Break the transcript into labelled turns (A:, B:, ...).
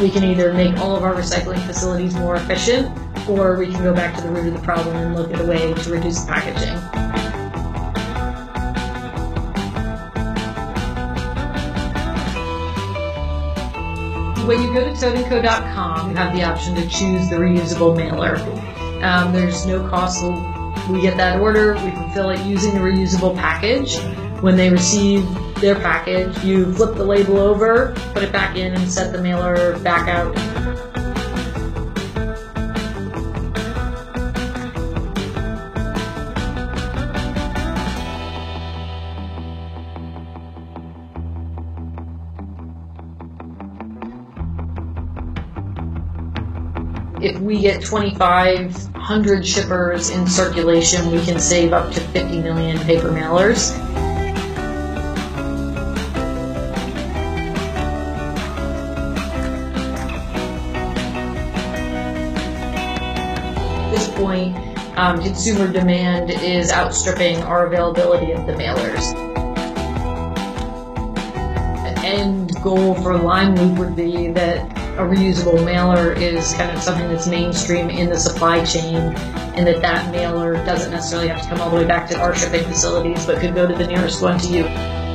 A: we can either make all of our recycling facilities more efficient, or we can go back to the root of the problem and look at a way to reduce packaging. When you go to toteandco.com, you have the option to choose the reusable mailer. Um, there's no cost. We get that order, we fulfill it using the reusable package. When they receive their package, you flip the label over, put it back in, and set the mailer back out. If we get 2,500 shippers in circulation, we can save up to 50 million paper mailers. At this point, um, consumer demand is outstripping our availability of the mailers. End goal for Lime Loop would be that a reusable mailer is kind of something that's mainstream in the supply chain and that that mailer doesn't necessarily have to come all the way back to our shipping facilities but could go to the nearest one to you.